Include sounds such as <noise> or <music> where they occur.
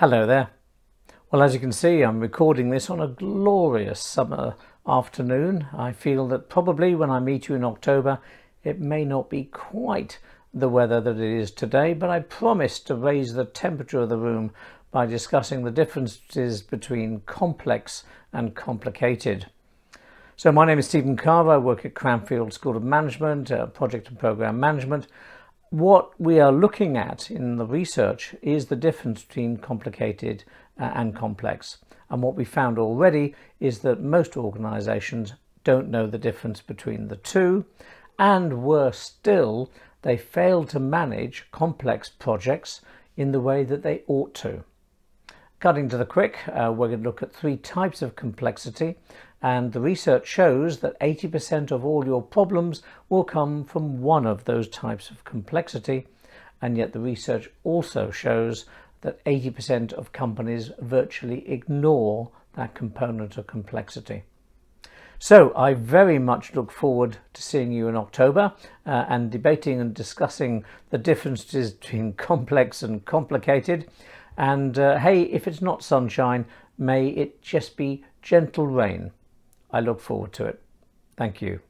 Hello there. Well, as you can see, I'm recording this on a glorious summer afternoon. I feel that probably when I meet you in October, it may not be quite the weather that it is today, but I promise to raise the temperature of the room by discussing the differences between complex and complicated. So my name is Stephen Carver. I work at Cranfield School of Management, uh, Project and Program Management, what we are looking at in the research is the difference between complicated uh, and complex. And what we found already is that most organisations don't know the difference between the two, and worse still, they fail to manage complex projects in the way that they ought to. Cutting to the quick, uh, we're going to look at three types of complexity and the research shows that 80% of all your problems will come from one of those types of complexity and yet the research also shows that 80% of companies virtually ignore that component of complexity. So I very much look forward to seeing you in October uh, and debating and discussing the differences between <laughs> complex and complicated. And uh, hey, if it's not sunshine, may it just be gentle rain. I look forward to it. Thank you.